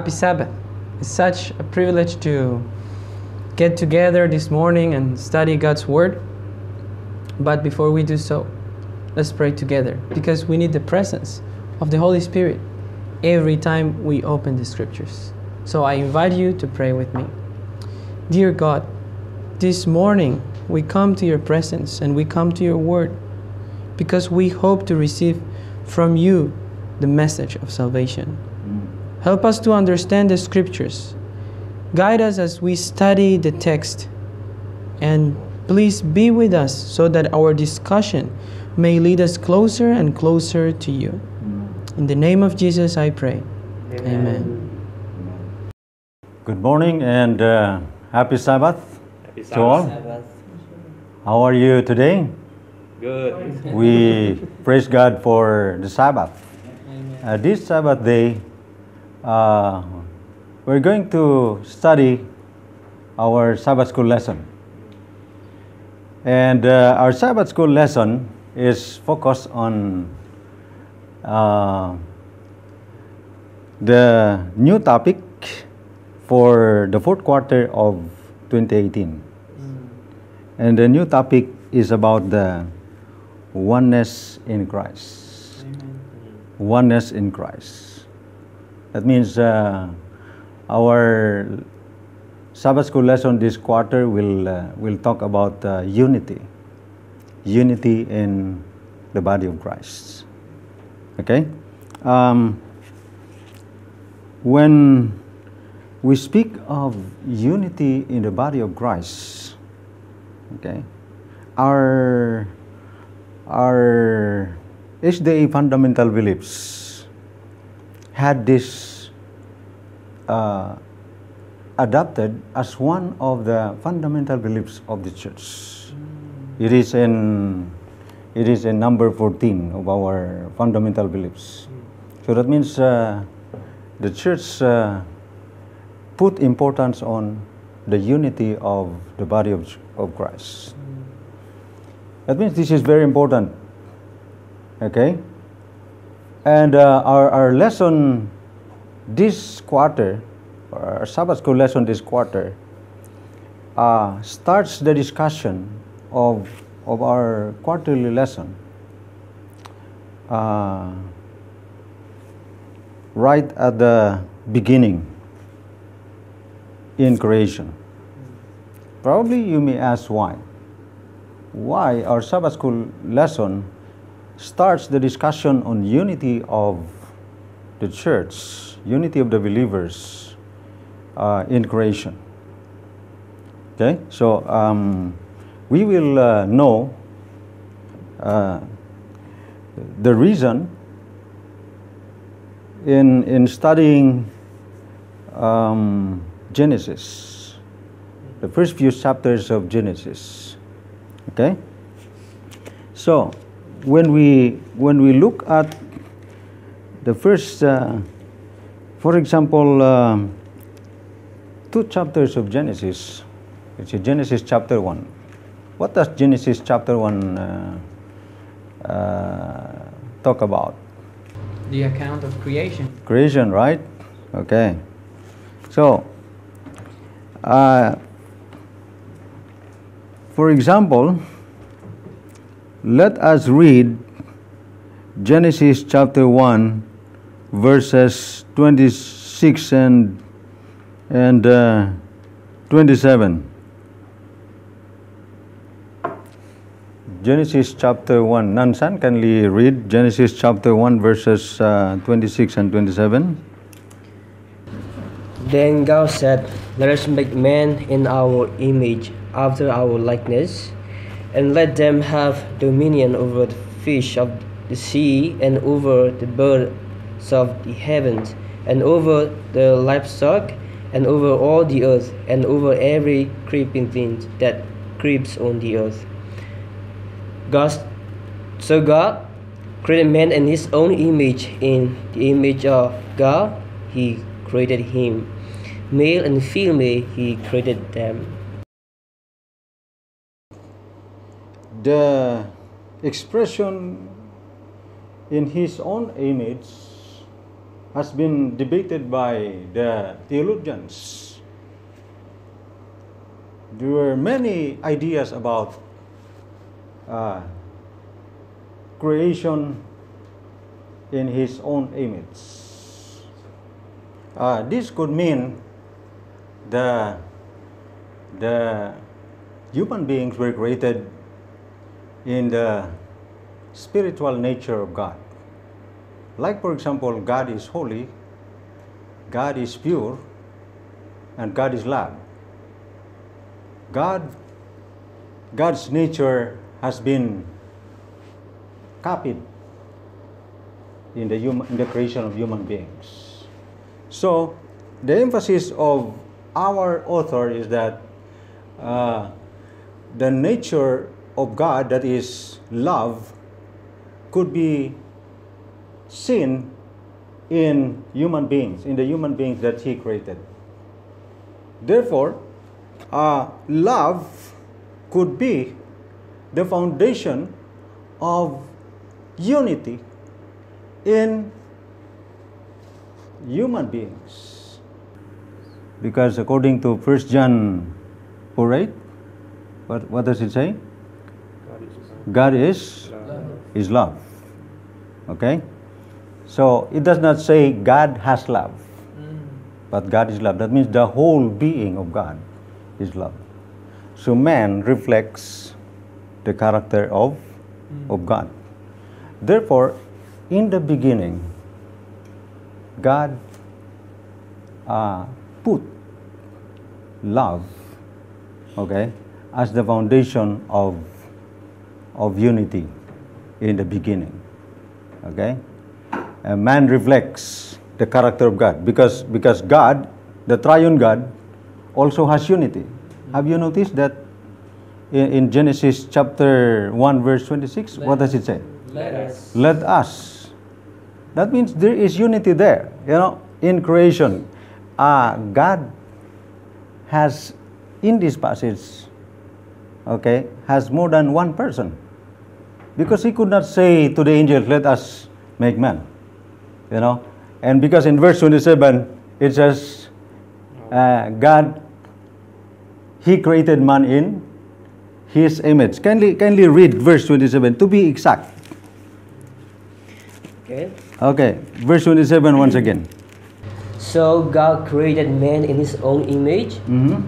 Happy Sabbath. It's such a privilege to get together this morning and study God's Word. But before we do so, let's pray together because we need the presence of the Holy Spirit every time we open the Scriptures. So I invite you to pray with me. Dear God, this morning we come to your presence and we come to your Word because we hope to receive from you the message of salvation. Help us to understand the scriptures. Guide us as we study the text. And please be with us so that our discussion may lead us closer and closer to you. In the name of Jesus, I pray. Amen. Good morning and uh, happy Sabbath Happy to all. How are you today? Good. We praise God for the Sabbath. Uh, this Sabbath day, uh, we're going to study our Sabbath school lesson. And uh, our Sabbath school lesson is focused on uh, the new topic for the fourth quarter of 2018. And the new topic is about the oneness in Christ. Oneness in Christ. That means uh, our Sabbath school lesson this quarter will uh, will talk about uh, unity, unity in the body of Christ. Okay, um, when we speak of unity in the body of Christ, okay, our our SDA fundamental beliefs had this uh, adopted as one of the fundamental beliefs of the church. It is in it is in number 14 of our fundamental beliefs. So that means uh, the church uh, put importance on the unity of the body of, of Christ. That means this is very important. Okay? And uh, our, our lesson this quarter, our Sabbath school lesson this quarter, uh, starts the discussion of, of our quarterly lesson. Uh, right at the beginning in creation. Probably you may ask why. Why our Sabbath school lesson starts the discussion on unity of the church, unity of the believers uh, in creation. Okay, so um, we will uh, know uh, the reason in in studying um, Genesis, the first few chapters of Genesis. Okay, so when we when we look at the first, uh, for example, um, two chapters of Genesis, it's a Genesis chapter one. What does Genesis chapter one uh, uh, talk about? The account of creation. Creation, right? Okay. So, uh, for example, let us read Genesis chapter 1, verses 26 and, and uh, 27. Genesis chapter 1. Nansan, can we read Genesis chapter 1, verses uh, 26 and 27? Then God said, Let us make man in our image, after our likeness, and let them have dominion over the fish of the sea, and over the birds of the heavens, and over the livestock, and over all the earth, and over every creeping thing that creeps on the earth. God, so God created man in his own image. In the image of God, he created him. Male and female, he created them. The expression in his own image has been debated by the theologians. There were many ideas about uh, creation in his own image. Uh, this could mean the the human beings were created in the spiritual nature of God. Like, for example, God is holy, God is pure, and God is love. God, God's nature has been copied in the, human, in the creation of human beings. So, the emphasis of our author is that uh, the nature of God, that is love, could be seen in human beings, in the human beings that He created. Therefore, uh, love could be the foundation of unity in human beings. Because according to 1 John 4 8, what, what does it say? God is is love. Okay? So it does not say God has love, but God is love. That means the whole being of God is love. So man reflects the character of, of God. Therefore, in the beginning, God uh, put love, okay, as the foundation of, of unity in the beginning. Okay? A man reflects the character of God because, because God, the triune God, also has unity. Have you noticed that in, in Genesis chapter 1, verse 26? What does it say? Let us. Let us. That means there is unity there. You know, in creation, uh, God has, in this passage, okay, has more than one person. Because he could not say to the angels, let us make man. You know, and because in verse 27, it says, uh, God, he created man in his image. Kindly, kindly read verse 27 to be exact. Okay. Okay, verse 27 once again. So God created man in his own image. Mhm.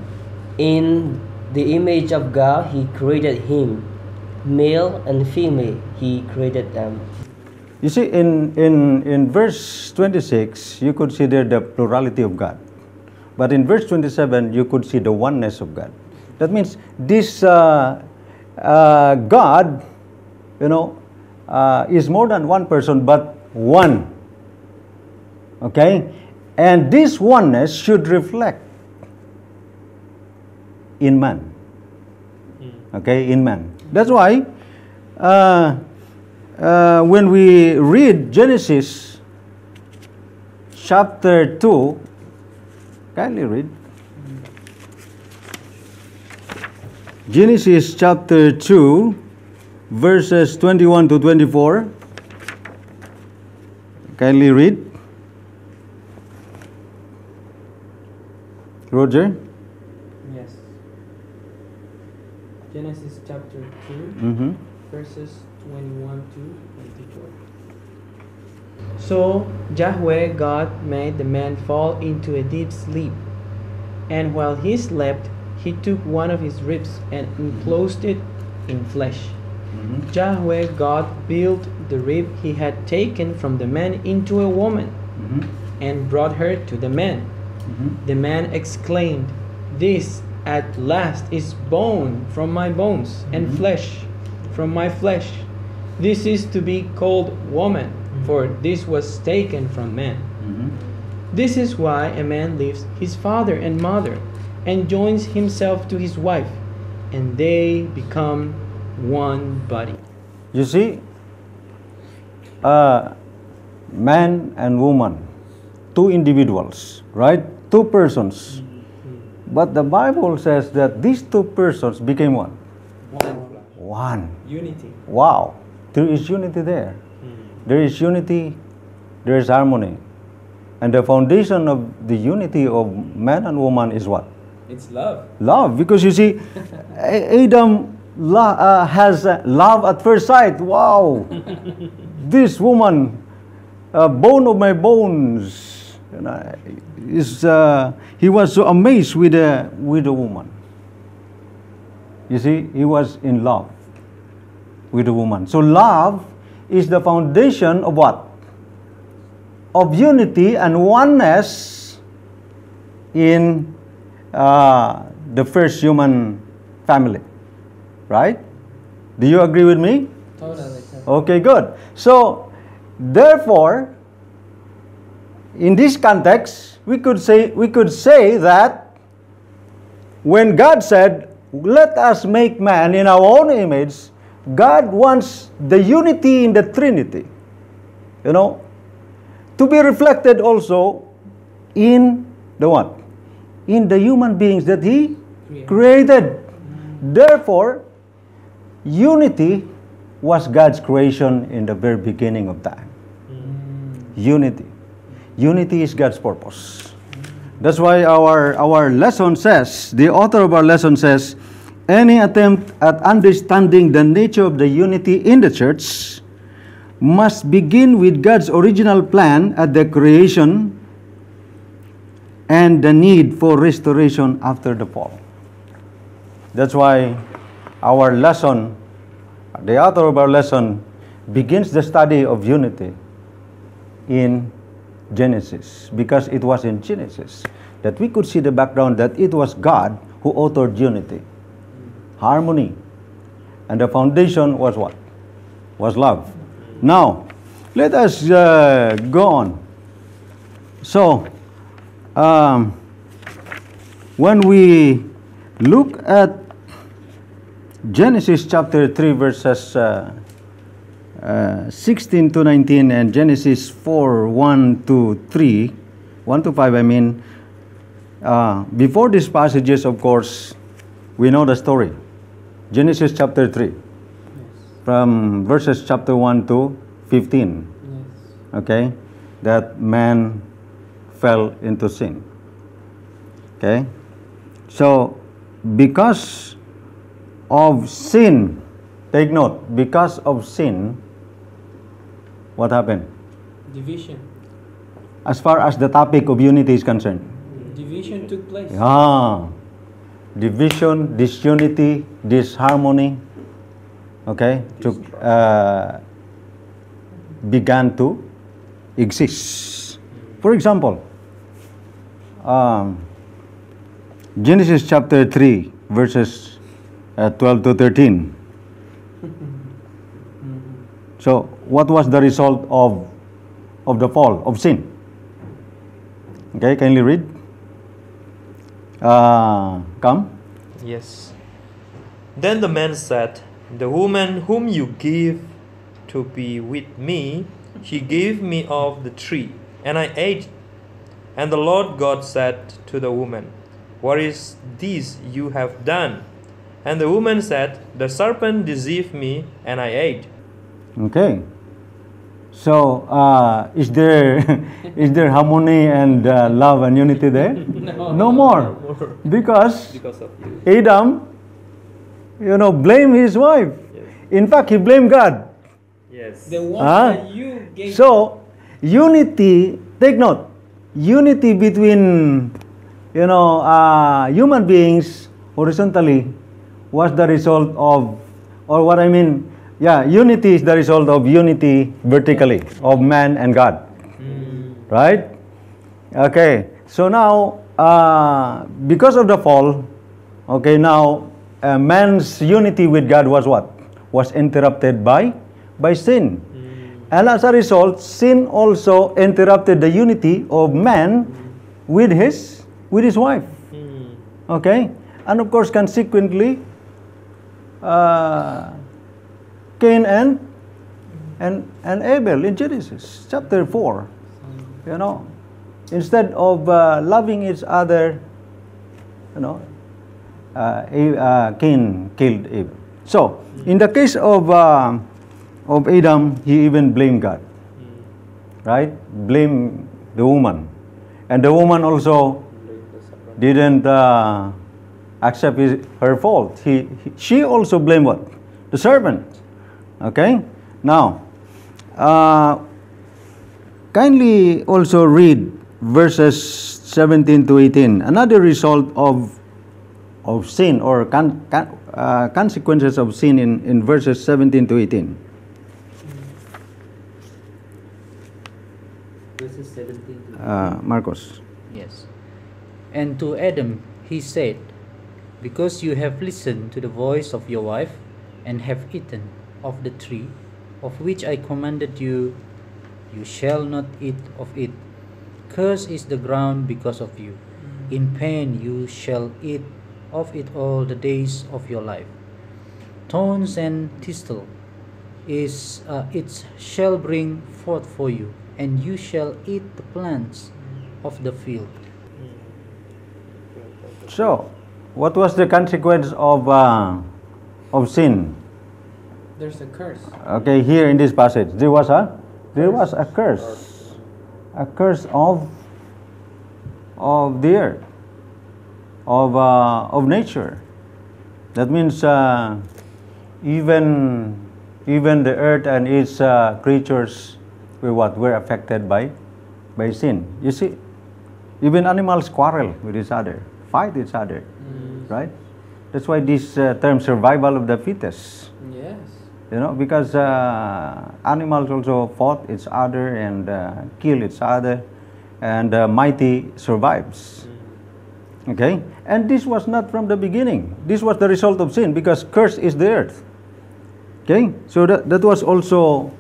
In the image of God, he created him. Male and female, he created them. You see, in, in, in verse 26, you could see there the plurality of God. But in verse 27, you could see the oneness of God. That means this uh, uh, God, you know, uh, is more than one person, but one. Okay? And this oneness should reflect in man. Okay, in man. That's why uh, uh, when we read Genesis chapter 2, kindly read. Genesis chapter 2, verses 21 to 24. Kindly read. Roger? Yes. Genesis chapter 2, Mm-hmm. verses 21 to 24. So Yahweh God made the man fall into a deep sleep, and while he slept, he took one of his ribs and enclosed it in flesh. Mm-hmm. Yahweh God built the rib he had taken from the man into a woman mm-hmm. and brought her to the man. Mm-hmm. The man exclaimed, This at last is bone from my bones and flesh from my flesh. This is to be called woman, for this was taken from man. This is why a man leaves his father and mother and joins himself to his wife, and they become one body. You see, uh, man and woman, two individuals, right? Two persons. But the Bible says that these two persons became one. One. One. Unity. Wow. There is unity there. There is unity, there is harmony. And the foundation of the unity of man and woman is what? It's love. Love. Because you see, Adam lo- uh, has uh, love at first sight. Wow. this woman, uh, bone of my bones. And I, is, uh, he was so amazed with the, with the woman. You see, he was in love with a woman. So love is the foundation of what? Of unity and oneness in uh, the first human family. Right? Do you agree with me? Totally. Okay, good. So, therefore, in this context, we could say we could say that when God said, "Let us make man in our own image," God wants the unity in the Trinity. You know, to be reflected also in the what? In the human beings that He Created. created. Therefore, unity was God's creation in the very beginning of time. Unity. Unity is God's purpose. That's why our, our lesson says, the author of our lesson says, any attempt at understanding the nature of the unity in the church must begin with God's original plan at the creation and the need for restoration after the fall. That's why our lesson, the author of our lesson, begins the study of unity in Genesis because it was in Genesis that we could see the background that it was God who authored unity, harmony, and the foundation was what? Was love. Now, let us uh, go on. So, um, when we look at Genesis chapter 3, verses uh, uh, 16 to 19, and Genesis 4, 1 to 3, 1 to 5, I mean, uh, before these passages, of course, we know the story. Genesis chapter 3, from verses chapter 1 to 15 Yes. okay? That man fell into sin. Okay? So because of sin take note because of sin what happened? Division. as far as the topic of unity is concerned. Division took place. ah division disunity disharmony okay to, uh, began to exist. For example um, genesis chapter 3 verses uh, 12 to 13 so what was the result of of the fall of sin? Okay kindly read uh, come Yes. Then the man said, The woman whom you give to be with me, she gave me of the tree, and I ate. And the Lord God said to the woman, What is this you have done? And the woman said, The serpent deceived me, and I ate. Okay. So, uh, is there is there harmony and uh, love and unity there? No. more. Because Because of you. Adam, you know, blame his wife. In fact, he blamed God. Yes. The one Ah. that you gave. So, unity, take note, unity between, you know, uh, human beings horizontally was the result of, or what I mean, Yeah, unity is the result of unity vertically of man and God. Right? Okay, so now, uh, because of the fall, okay, now uh, man's unity with God was what? Was interrupted by by sin. And as a result, sin also interrupted the unity of man with his with his wife. Okay? And of course, consequently, uh, Cain and and and Abel in Genesis chapter four. You know, instead of uh, loving each other, you know, uh, uh, Cain killed Abel. So, in the case of uh, of Adam, he even blamed God, right? Blame the woman, and the woman also didn't uh, accept his, her fault. He, he- she also blamed what? The servant. Okay? Now, uh, kindly also read verses 17 to 18. Another result of, of sin or con, con, uh, consequences of sin in, in verses 17 to 18. Verses 17 to Uh, Marcos. Yes. And to Adam he said, Because you have listened to the voice of your wife, and have eaten of the tree of which I commanded you, you shall not eat of it. Cursed is the ground because of you. In pain you shall eat of it all the days of your life. Thorns and thistle is uh, it shall bring forth for you, and you shall eat the plants of the field. So, what was the consequence of, uh, of sin? There's a curse. Okay, here in this passage, there was a there was a curse, a curse of of the earth, of uh, of nature. That means uh, even even the earth and its uh, creatures were what were affected by by sin. You see, even animals quarrel with each other, fight each other, right? That's why this uh, term "survival of the fittest." Yes. You know because uh, animals also fought each other and uh, kill each other and uh, mighty survives. Okay? And this was not from the beginning. This was the result of sin because curse is the earth. Okay? So that, that was also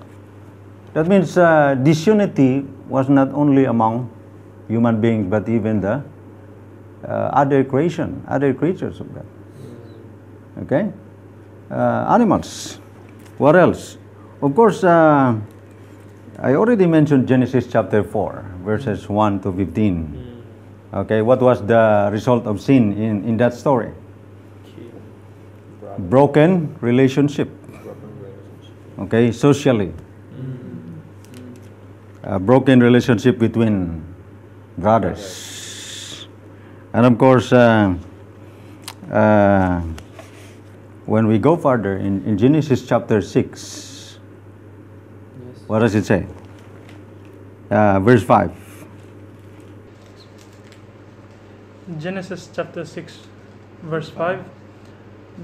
that means uh, disunity was not only among human beings but even the uh, other creation other creatures of god. Okay? Uh, animals what else? Of course uh, i already mentioned genesis chapter 4 verses 1 to 15 okay what was the result of sin in, in that story? Broken. Relationship. Okay socially. A broken relationship between brothers. And of course uh, uh, when we go further in, in Genesis chapter 6, what does it say? Uh, verse 5. Genesis chapter 6, verse 5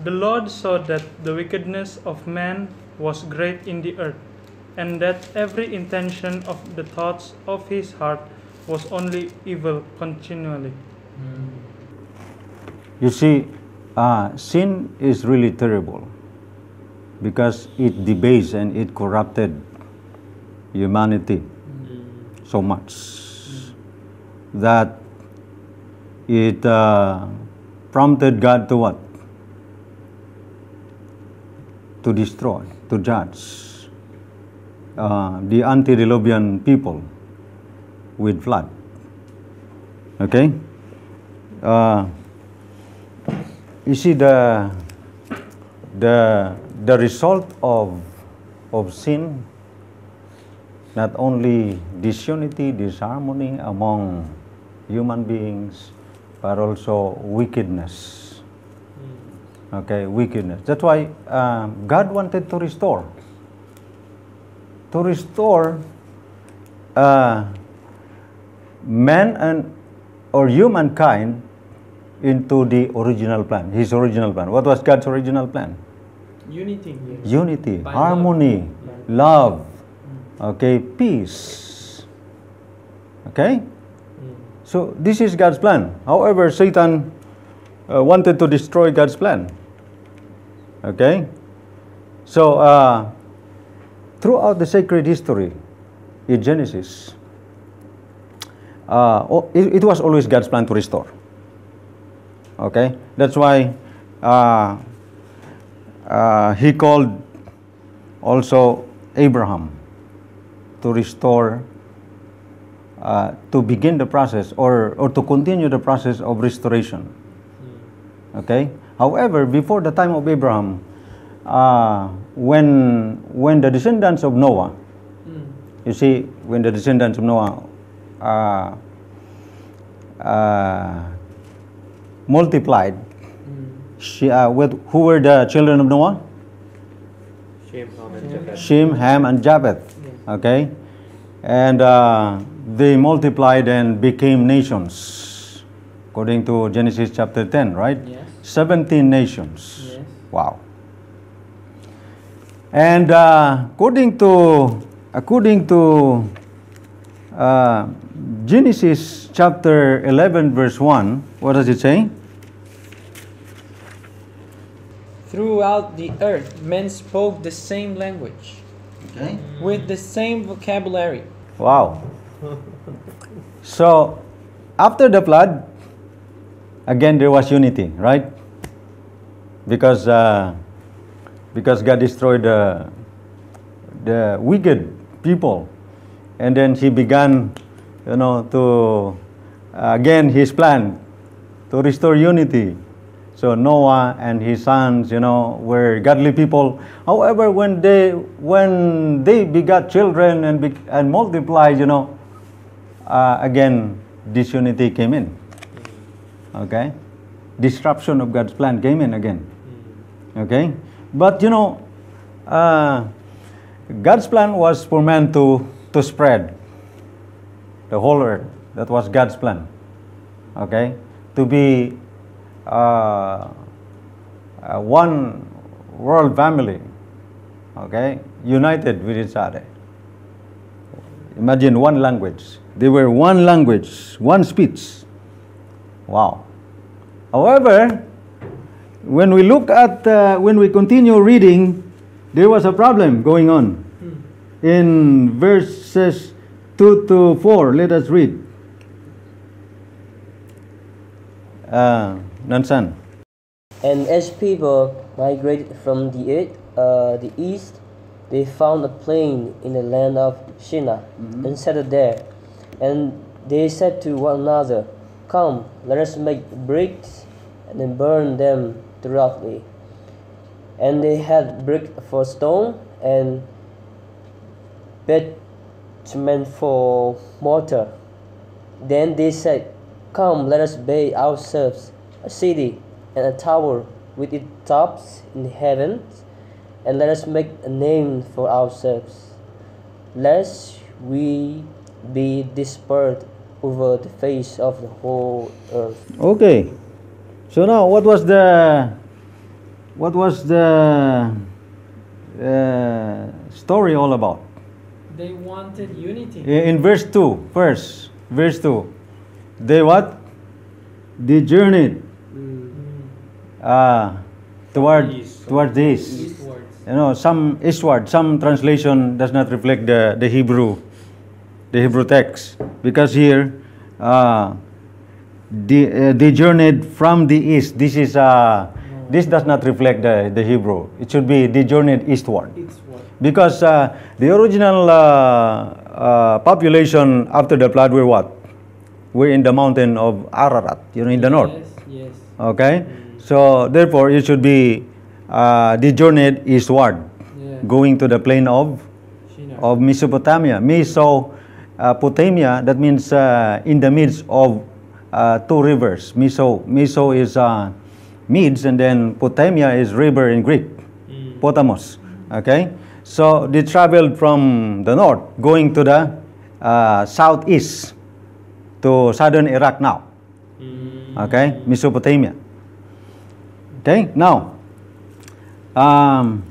The Lord saw that the wickedness of man was great in the earth, and that every intention of the thoughts of his heart was only evil continually. You see, uh, sin is really terrible because it debased and it corrupted humanity so much that it uh, prompted God to what? To destroy, to judge uh, the antediluvian people with flood. Okay? Uh, you see the the the result of of sin not only disunity disharmony among human beings but also wickedness. Okay wickedness. That's why um, god wanted to restore. To restore uh, man and or humankind into the original plan, his original plan. What was God's original plan? Unity. unity, By harmony, love, okay, peace. Okay? So this is God's plan. However, Satan uh, wanted to destroy God's plan. Okay? So uh, throughout the sacred history in Genesis, uh, it, it was always God's plan to restore. Okay? That's why uh, uh, he called also Abraham to restore, uh, to begin the process or, or to continue the process of restoration. Okay? However, before the time of Abraham, uh, when, when the descendants of Noah, you see, when the descendants of Noah multiplied, she, uh, with, who were the children of Noah? Shem, Ham, and Japheth. Shem, Ham, and Japheth. Okay? And uh, they multiplied and became nations, according to Genesis chapter 10, right? Yes. 17 nations. Yes. Wow. And uh, according to according to uh, Genesis chapter 11 verse 1, what does it say? Throughout the earth, men spoke the same language, Okay. with the same vocabulary. Wow. So, after the flood, again there was unity, right? Because uh, because God destroyed the the wicked people, and then He began, you know, to again His plan to restore unity. So Noah and his sons, you know, were godly people. However, when they when they begot children and be, and multiplied, you know, uh, again disunity came in. Okay, disruption of God's plan came in again. Okay, but you know, uh, God's plan was for man to to spread the whole earth. That was God's plan. Okay, to be one world family, okay, united with each other. Imagine one language. They were one language, one speech. Wow. However, when we look at, uh, when we continue reading, there was a problem going on. In verses 2 to 4, let us read. Uh, Nansan. And as people migrated from the, east, uh, the east, they found a plain in the land of Shinar and settled there. And they said to one another, Come, let us make bricks and then burn them thoroughly. And they had brick for stone and bitumen for mortar. Then they said, Come, let us build ourselves a city and a tower with its tops in the heavens, and let us make a name for ourselves, lest we be dispersed over the face of the whole earth. Okay. So now, what was the what was the uh, story all about? They wanted unity. In verse 2, first, verse 2. They what? They journeyed uh, toward East. toward the east. You know, some eastward. Some translation does not reflect the, the Hebrew, the Hebrew text, because here, uh, the, uh, they journeyed from the east. This is uh, this does not reflect the, the Hebrew. It should be they journeyed eastward Eastward. because uh, the original uh, uh, population after the flood were what? Were in the mountain of Ararat, you know, in the north. Yes, yes. Okay, so therefore it should be uh, they journeyed eastward, Yeah. going to the plain of Shinar. of Mesopotamia. Mesopotamia, that means uh, in the midst of uh, two rivers. Meso, Meso is uh, Medes, and then Potamia is river in Greek, Potamos. Okay, so they traveled from the north, going to the uh, southeast, to southern Iraq now. Okay, Mesopotamia. Okay, now, Um,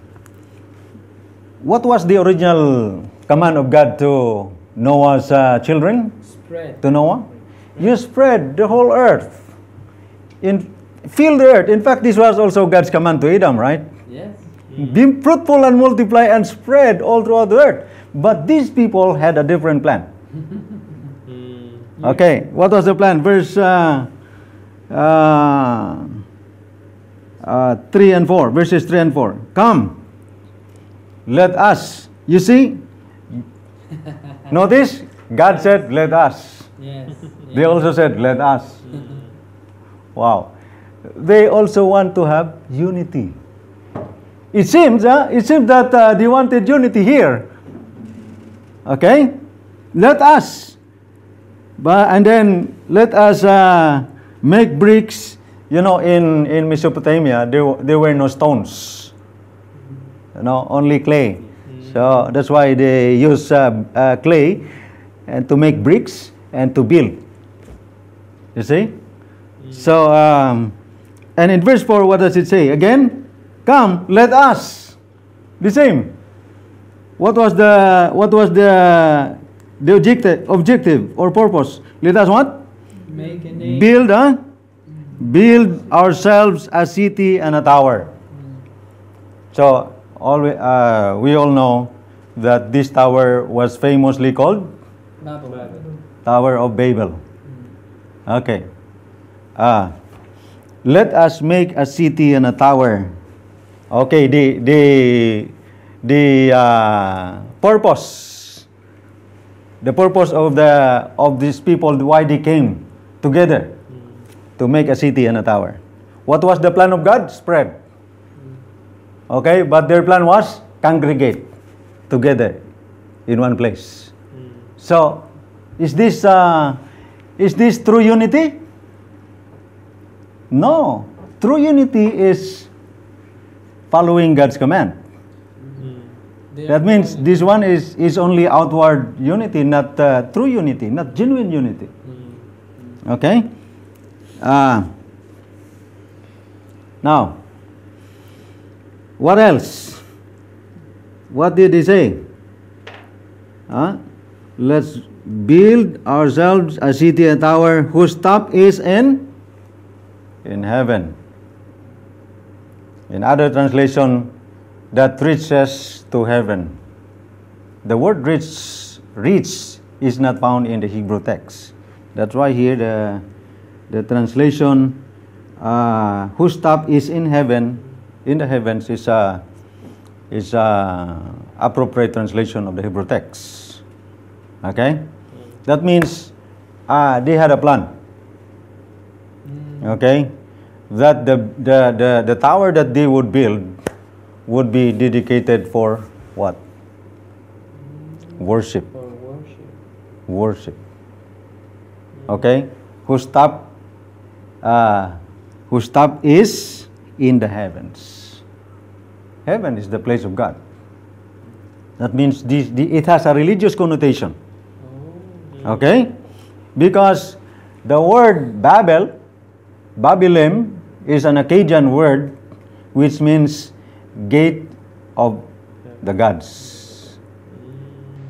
what was the original command of God to Noah's uh, children? Spread. To Noah? You spread the whole earth. In fill the earth. In fact, this was also God's command to Adam, right? Yes. Be fruitful and multiply and spread all throughout the earth. But these people had a different plan. Okay, what was the plan? Verse uh, uh, uh, 3 and 4. Verses 3 and 4. Come, let us. You see? Notice, God said, let us. Yes. They also said, let us. Wow. They also want to have unity. It seems, uh, it seems that uh, they wanted unity here. Okay? Let us. But, and then let us uh, make bricks. You know, in, in Mesopotamia, there, there were no stones. You know, only clay. So that's why they use uh, uh, clay and to make bricks and to build. You see? So, um, and in verse 4, what does it say? Again, come, let us. The same. What was the what was the the objective objective or purpose? Let us what? Make a name. Build huh? Build ourselves a city and a tower. So all we, uh, we all know that this tower was famously called Tower of Babel. Okay. Ah. let us make a city and a tower. Okay, the the the uh, purpose the purpose of the of these people why they came together to make a city and a tower. What was the plan of God? Spread. Okay, but their plan was congregate together in one place. So, is this uh, is this true unity? No. True unity is following God's command. That means this one is, is only outward unity, not uh, true unity, not genuine unity. Okay? Uh, now, what else? What did he say? Huh? Let's build ourselves a city and tower whose top is in in heaven. In other translation, that reaches to heaven. The word reach, reach is not found in the Hebrew text. That's why here the, the translation, uh, whose top is in heaven, in the heavens, is a, is a appropriate translation of the Hebrew text. Okay? That means uh, they had a plan. Okay? That the, the, the, the tower that they would build would be dedicated for what? Worship. For worship. Worship. Okay? Whose top, uh, whose top is in the heavens. Heaven is the place of God. That means this, the, it has a religious connotation. Okay? Because the word Babel, Babylon, is an Akkadian word which means gate of the gods.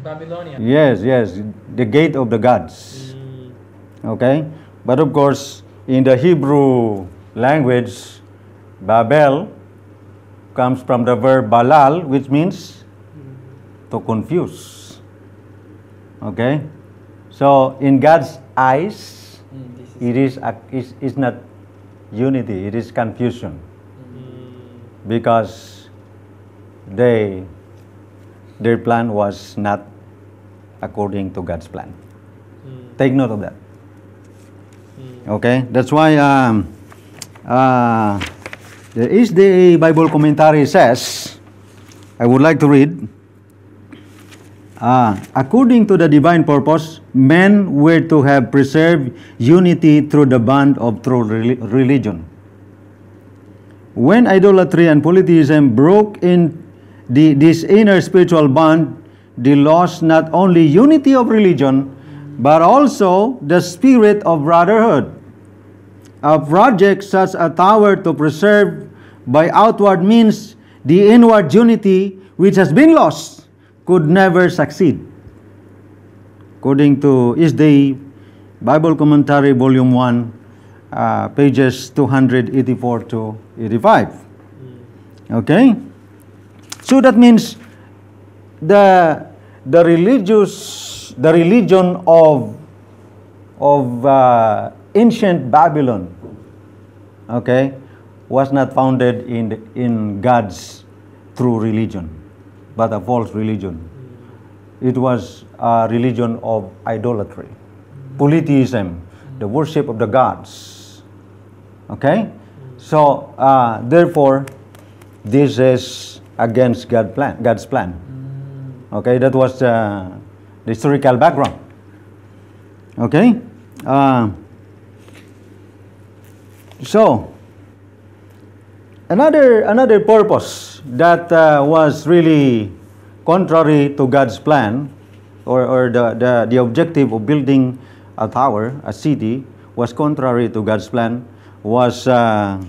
Babylonia. Yes, yes, the gate of the gods. Okay? But of course, in the Hebrew language, Babel comes from the verb balal, which means to confuse. Okay? So, in God's eyes, it is, a, not unity, it is confusion. Because they, their plan was not according to God's plan. Take note of that. Okay, that's why um, uh, the Bible commentary says, I would like to read. Uh, according to the divine purpose, men were to have preserved unity through the bond of true religion. When idolatry and polytheism broke in the, this inner spiritual bond, they lost not only unity of religion, but also the spirit of brotherhood. A project such a tower to preserve by outward means the inward unity which has been lost could never succeed. According to Is Day Bible Commentary, Volume 1, uh, pages 284 to 85. Okay? So that means the, the religious, the religion of, of uh, ancient Babylon, okay, was not founded in, the- in God's true religion, but a false religion. It was a religion of idolatry, polytheism, the worship of the gods. Okay? So, uh, therefore, this is against God plan, God's plan. Okay, that was uh, the historical background. Okay? Uh, so, another, another purpose that uh, was really contrary to God's plan, or, or the, the, the objective of building a tower, a city, was contrary to God's plan, was, uh,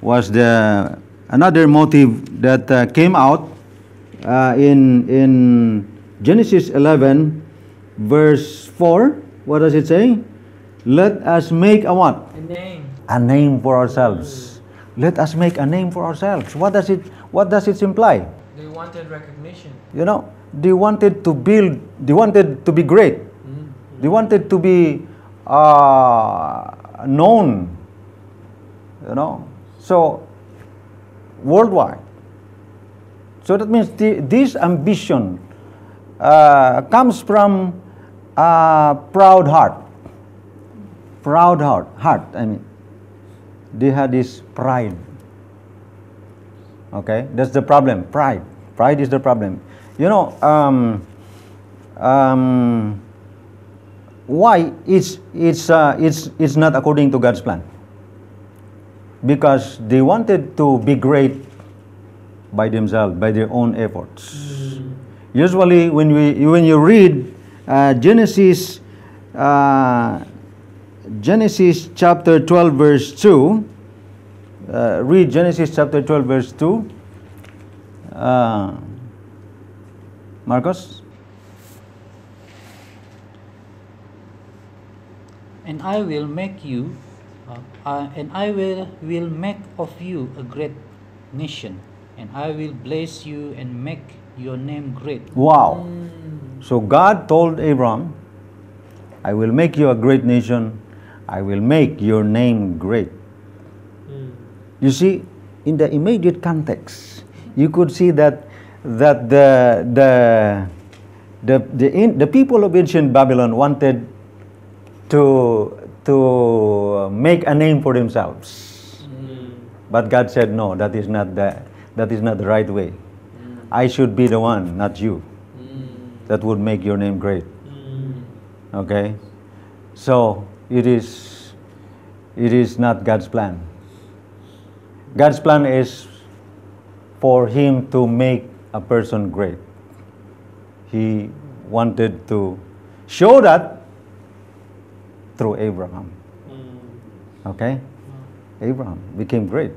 was the another motive that uh, came out uh, in, in Genesis 11, verse 4. What does it say? Let us make a what? A name. A name for ourselves. Let us make a name for ourselves. What does it what does it imply? They wanted recognition. You know, they wanted to build, they wanted to be great. They wanted to be uh, known. You know, so worldwide. So that means the, this ambition uh, comes from a proud heart. Proud heart, heart. I mean, they had this pride. Okay, that's the problem. Pride. Pride is the problem. You know, um, um, why it's it's uh, it's it's not according to God's plan? Because they wanted to be great by themselves, by their own efforts. Usually, when we when you read uh, Genesis. Uh, Genesis chapter 12, verse 2. Uh, read Genesis chapter 12, verse 2. Uh, Marcos? And I will make you, uh, uh, and I will, will make of you a great nation, and I will bless you and make your name great. Wow. So God told Abram, I will make you a great nation. I will make your name great. You see, in the immediate context, you could see that that the the the the, in, the people of ancient Babylon wanted to to make a name for themselves. But God said, no, that is not the that is not the right way. I should be the one, not you. That would make your name great. Okay? So it is it is not God's plan. God's plan is for him to make a person great. He wanted to show that through Abraham. Mm. Okay? Abraham became great.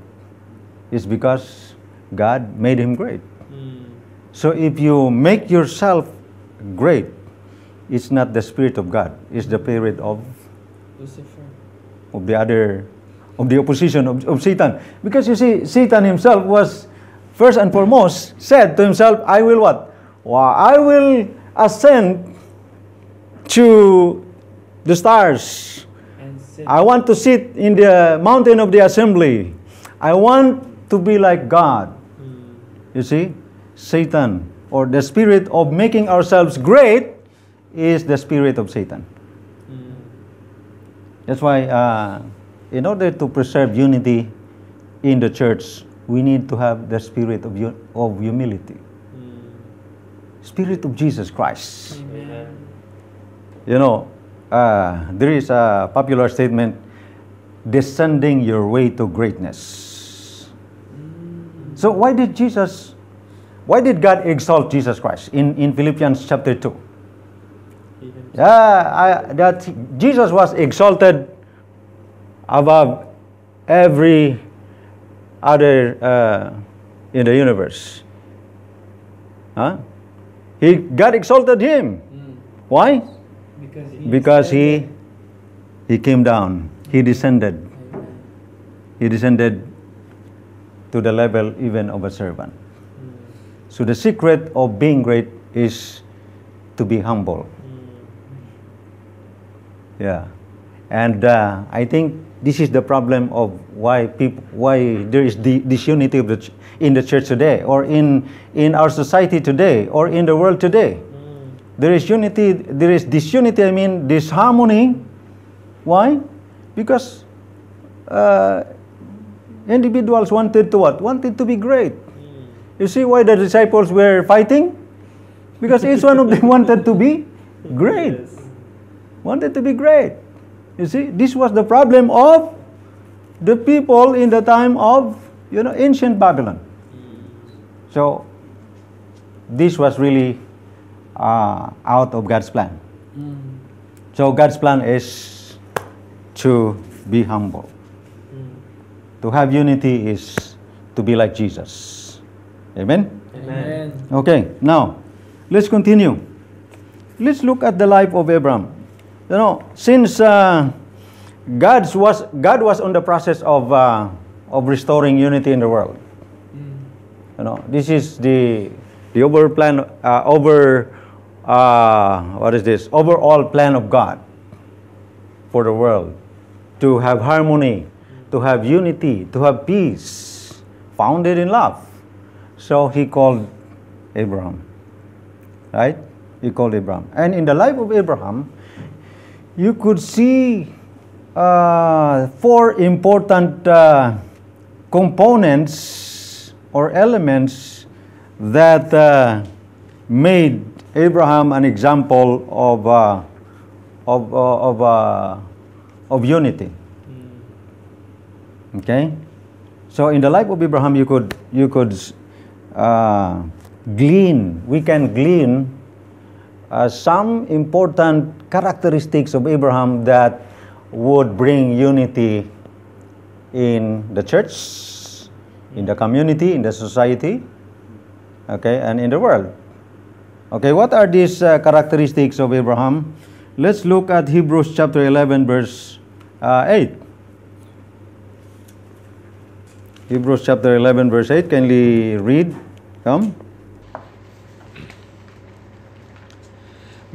It's because God made him great. Mm. So if you make yourself great, it's not the spirit of God, it's the spirit of Lucifer. of the other of the opposition of, of Satan. Because you see, Satan himself was first and foremost said to himself, I will what? Well, I will ascend to the stars. I want to sit in the mountain of the assembly. I want to be like God. Hmm. You see, Satan or the spirit of making ourselves great is the spirit of Satan. That's why, uh, in order to preserve unity in the church, we need to have the spirit of, of humility. Spirit of Jesus Christ. Amen. You know, uh, there is a popular statement descending your way to greatness. So, why did Jesus, why did God exalt Jesus Christ in, in Philippians chapter 2? Yeah, I, that Jesus was exalted above every other uh, in the universe. Huh? He God exalted him. Why? Because he Because he he came down. He descended. He descended to the level even of a servant. So the secret of being great is to be humble. Yeah, and uh, I think this is the problem of why people why there is the disunity of the ch- in the church today, or in in our society today, or in the world today. There is unity. There is disunity. I mean disharmony. Why? Because uh, individuals wanted to what? Wanted to be great. You see why the disciples were fighting? Because each one of them wanted to be great. Wanted to be great. You see, this was the problem of the people in the time of you know ancient Babylon. So this was really uh, out of God's plan. So God's plan is to be humble. To have unity is to be like Jesus. Amen. Amen. Okay, now let's continue. Let's look at the life of Abraham. You know, since uh, God's was God was on the process of uh, of restoring unity in the world. You know, this is the the over plan uh, over uh, what is this overall plan of God for the world to have harmony, to have unity, to have peace, founded in love. So he called Abraham. Right? He called Abraham. And in the life of Abraham, you could see uh, four important uh, components or elements that uh, made Abraham an example of, uh, of, uh, of, uh, of unity. Okay? So in the life of Abraham, you could, you could uh, glean, we can glean some important characteristics of Abraham that would bring unity in the church, in the community, in the society, okay, and in the world. Okay, what are these uh, characteristics of Abraham? Let's look at Hebrews chapter 11, verse uh, 8. Hebrews chapter 11, verse 8. Kindly read. Come.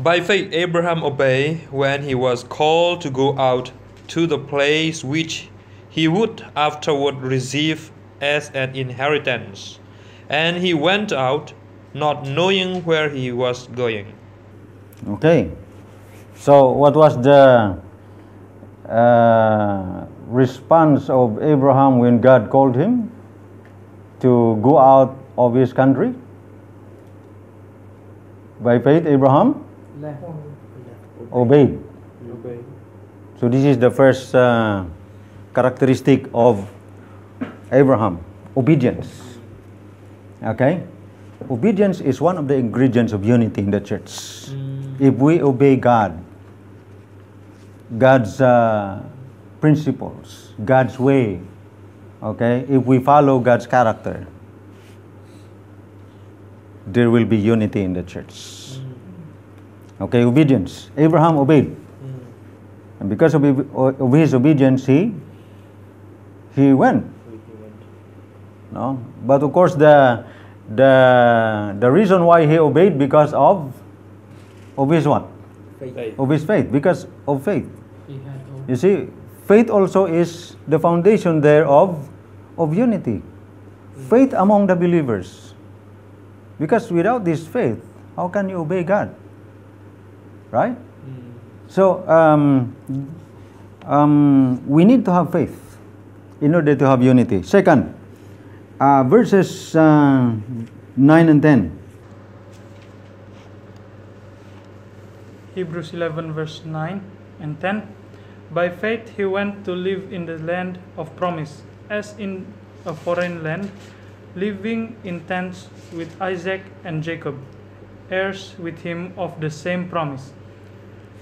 By faith, Abraham obeyed when he was called to go out to the place which he would afterward receive as an inheritance. And he went out, not knowing where he was going. Okay. So, what was the uh, response of Abraham when God called him to go out of his country? By faith, Abraham Left. obeyed. So, this is the first uh, characteristic of Abraham obedience. Okay? Obedience is one of the ingredients of unity in the church. If we obey God, God's uh, principles, God's way, okay, if we follow God's character, there will be unity in the church. Okay, obedience. Abraham obeyed. And because of, of his obedience, he, he went. No? But of course, the, the, the reason why he obeyed because of, of his what? Faith. Of his faith. Because of faith. He had. You see, faith also is the foundation there of, of unity. Faith among the believers. Because without this faith, how can you obey God? Right? So, um, um, we need to have faith in order to have unity. Second, uh, verses uh, 9 and 10. Hebrews 11, verse 9 and 10. By faith he went to live in the land of promise, as in a foreign land, living in tents with Isaac and Jacob, heirs with him of the same promise.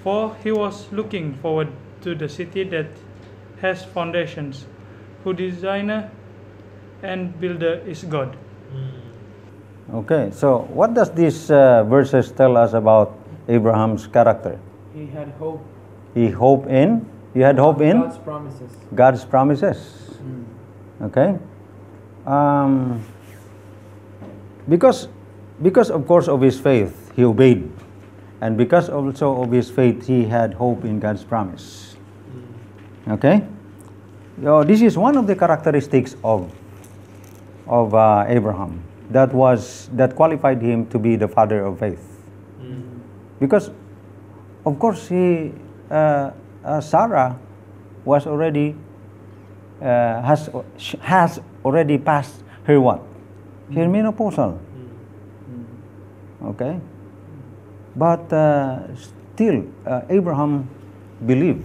For he was looking forward to the city that has foundations, whose designer and builder is God. Okay, so what does these uh, verses tell us about Abraham's character? He had hope. He hope in, he had hope in God's promises. God's promises. Okay? Um, because, because of course of his faith, he obeyed. And because also of his faith, he had hope in God's promise. Okay? So this is one of the characteristics of, of uh, Abraham that was that qualified him to be the father of faith. Because, of course, he uh, uh, Sarah was already uh, has has already passed her what? Her menopausal. Okay, but uh, still uh, Abraham believed.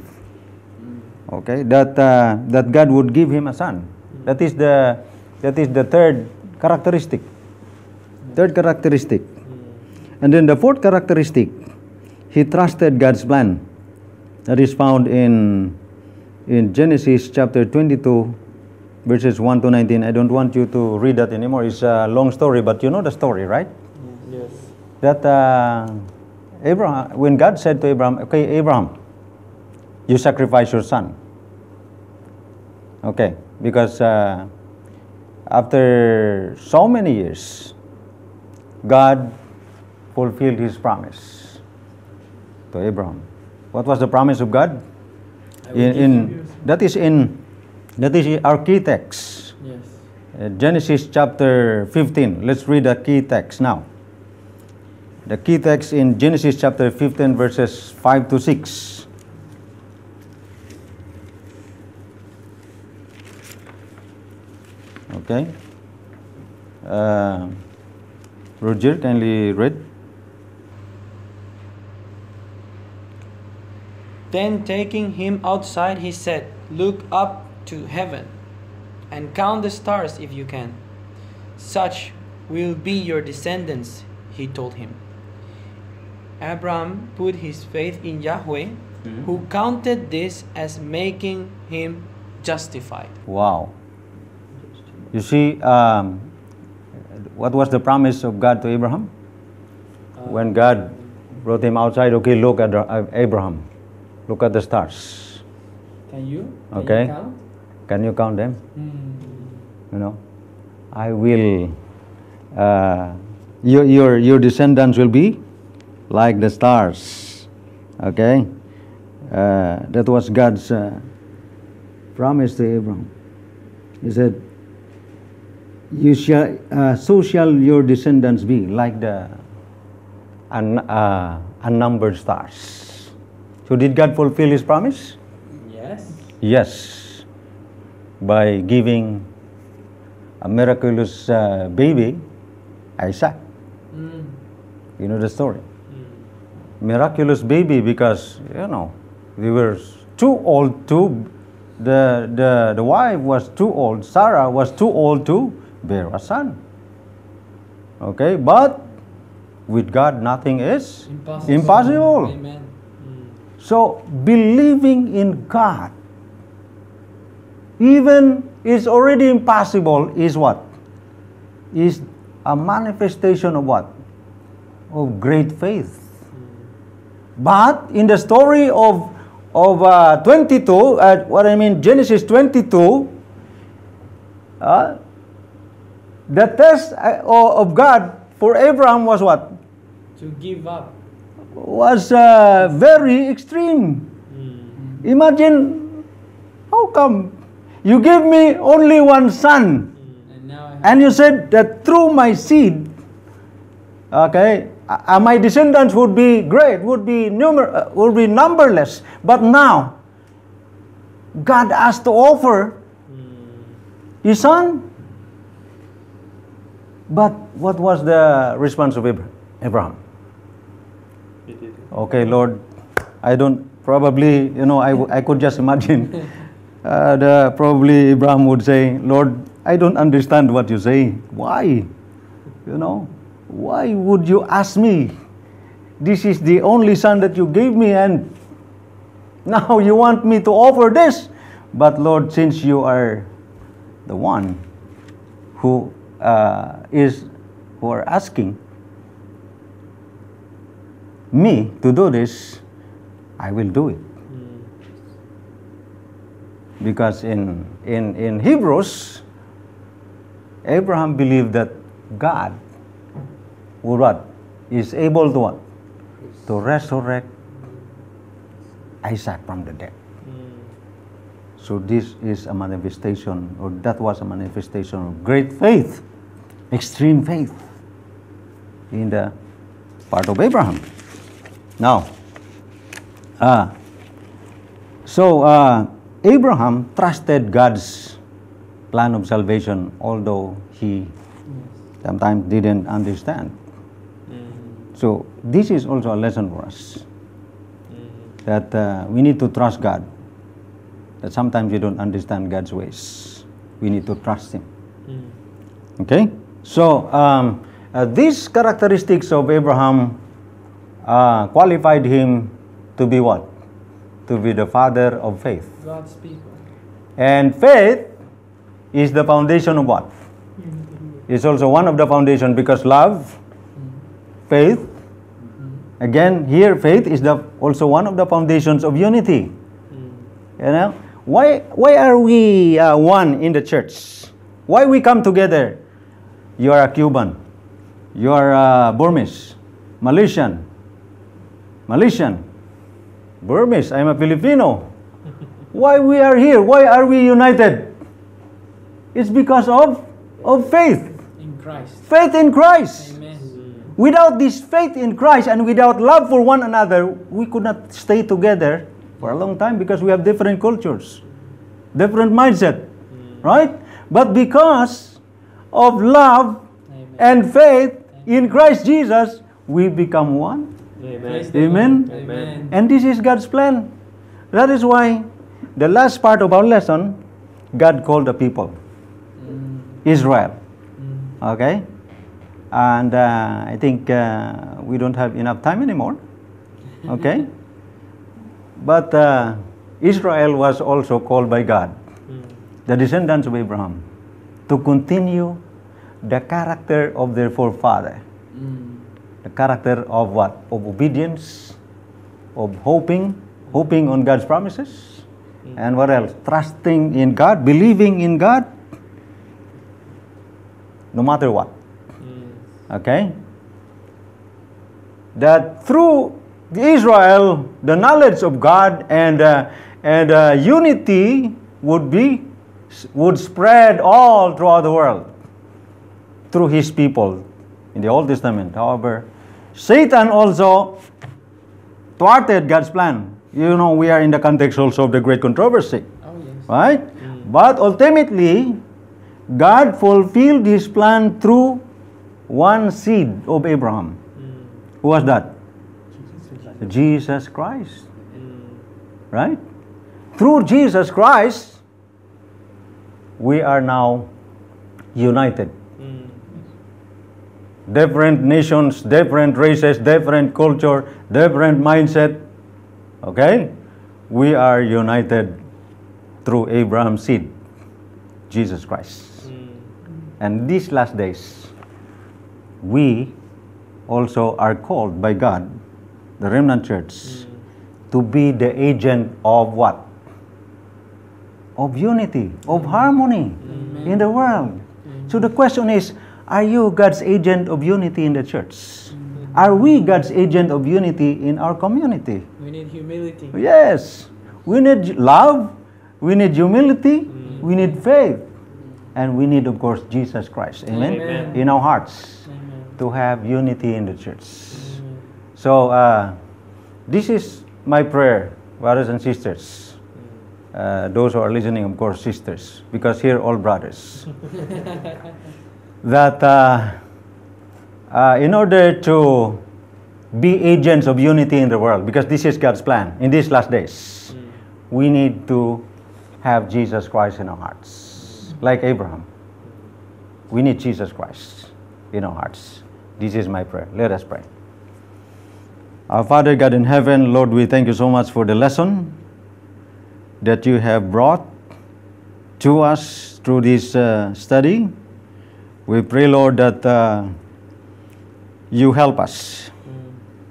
Okay, that uh, that God would give him a son. That is the that is the third characteristic. Third characteristic, and then the fourth characteristic, he trusted God's plan. That is found in in Genesis chapter 22, verses 1 to 19. I don't want you to read that anymore. It's a long story, but you know the story, right? Yes. That uh, Abraham, when God said to Abraham, "Okay, Abraham, you sacrifice your son." Okay, because uh, after so many years, God fulfilled His promise to Abraham. What was the promise of God? In, in that is in that is in our key text. Yes. Uh, Genesis chapter 15. Let's read the key text now. The key text in Genesis chapter 15, verses 5 to 6. Okay. Uh, Roger, kindly read. Then taking him outside, he said, Look up to heaven and count the stars if you can. Such will be your descendants, he told him. Abraham put his faith in Yahweh, who counted this as making him justified. Wow. You see, um, what was the promise of God to Abraham? when God brought him outside, okay, look at uh, Abraham, look at the stars. Can you? Okay. Can you count them? You know, I will. Uh, your your your descendants will be like the stars. Okay, uh, that was God's uh, promise to Abraham. He said, "You shall, uh, so shall your descendants be like the un, uh, unnumbered stars." So did God fulfill His promise? Yes. Yes, by giving a miraculous uh, baby, Isaac. You know the story. Miraculous baby because you know they were too old to the the the wife was too old. Sarah was too old to bear a son. Okay, but with God nothing is Impossible. impossible. Amen. Hmm. So believing in God, even is already impossible, is what? Is a manifestation of what? Of great faith. But in the story of of uh, 22, uh, what I mean Genesis 22, uh, the test uh, of God for Abraham was what? To give up. was uh, very extreme. Imagine, how come you give me only one son, And now I have and you said that through my seed, okay, uh, my descendants would be great, would be numer, uh, would be numberless. But now, God has to offer His son. But what was the response of Abraham? Okay, Lord, I don't probably, you know, I, I could just imagine. uh, the, probably Abraham would say, Lord, I don't understand what you say. Why? You know, why would you ask me? This is the only son that you gave me, and now you want me to offer this. But Lord, since you are the one who uh, is who are asking me to do this, I will do it. Because in, in, in Hebrews, Abraham believed that God what? Is able to what? To resurrect Isaac from the dead. So this is a manifestation, or that was a manifestation of great faith, extreme faith in the part of Abraham. Now, uh, so uh, Abraham trusted God's plan of salvation, although he sometimes didn't understand. So this is also a lesson for us that uh, we need to trust God. That sometimes we don't understand God's ways. We need to trust Him. Okay? So, um, uh, these characteristics of Abraham uh, qualified him to be what? To be the father of faith. God's people. And faith is the foundation of what? It's also one of the foundation because love, faith. Again, here faith is the also one of the foundations of unity. You know, why why are we uh, one in the church? Why we come together? You are a Cuban, you are a Burmese, Malaysian, Malaysian, Burmese. I'm a Filipino. Why we are here? Why are we united? It's because of of faith. In Christ. Faith in Christ. Amen. Without this faith in Christ and without love for one another, we could not stay together for a long time because we have different cultures, different mindset, hmm. right? But because of love Amen. and faith in Christ Jesus, we become one. Praise the Amen. Amen. And this is God's plan. That is why the last part of our lesson, God called the people hmm. Israel. Hmm. Okay? And uh, I think uh, we don't have enough time anymore. Okay? but uh, Israel was also called by God, the descendants of Abraham, to continue the character of their forefather. The character of what? Of obedience, of hoping, hoping on God's promises, and what else? Trusting in God, believing in God, no matter what. Okay? That through Israel, the knowledge of God and, uh, and uh, unity would be would spread all throughout the world through his people in the Old Testament. However, Satan also thwarted God's plan. You know, we are in the context also of the great controversy, Oh, yes. right? But ultimately, God fulfilled his plan through one seed of Abraham. Hmm. Who was that? Jesus Christ. Hmm. Right? Through Jesus Christ, we are now united. Hmm. Different nations, different races, different culture, different mindset. Okay? We are united through Abraham's seed, Jesus Christ. And these last days, we also are called by God, the remnant church, hmm. to be the agent of what? Of unity, of hmm. harmony in the world. Hmm. So the question is are you God's agent of unity in the church? Are we God's agent of unity in our community? We need humility. Yes. We need love, we need humility, we need faith, and we need, of course, Jesus Christ. Amen? Amen. In our hearts Amen. To have unity in the church. So, uh, this is my prayer, brothers and sisters. Uh, those who are listening, of course, sisters, because here all brothers. that uh, uh, in order to be agents of unity in the world, because this is God's plan in these last days, we need to have Jesus Christ in our hearts, like Abraham. We need Jesus Christ in our hearts. This is my prayer. Let us pray. Our Father God in heaven, Lord, we thank you so much for the lesson that you have brought to us through this uh, study. We pray, Lord, that uh, you help us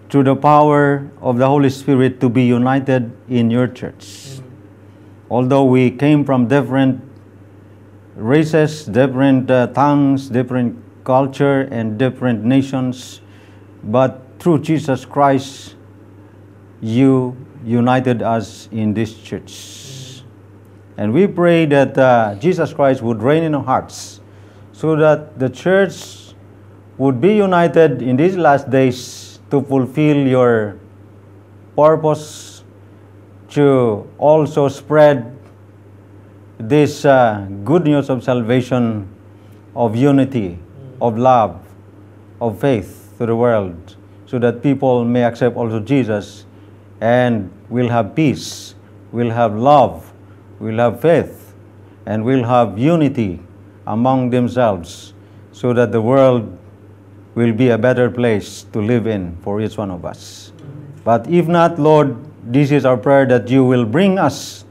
through the power of the Holy Spirit to be united in your church. Although we came from different races, different uh, tongues, different culture, and different nations, but through Jesus Christ, you united us in this church. And we pray that uh, Jesus Christ would reign in our hearts so that the church would be united in these last days to fulfill your purpose to also spread this uh, good news of salvation, of unity, of love, of faith to the world, so that people may accept also Jesus and will have peace, will have love, will have faith, and will have unity among themselves, so that the world will be a better place to live in for each one of us. But if not, Lord, this is our prayer that you will bring us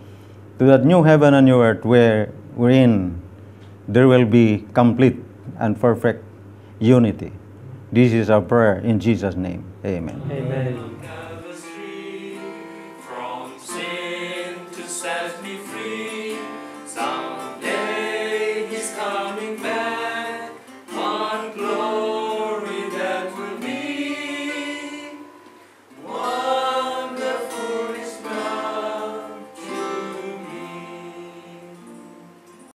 to that new heaven and new earth where wherein there will be complete and perfect unity. This is our prayer in Jesus' name. Amen. Amen.